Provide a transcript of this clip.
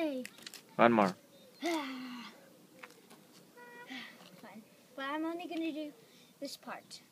Yay. One more. Fine. But I'm only going to do this part.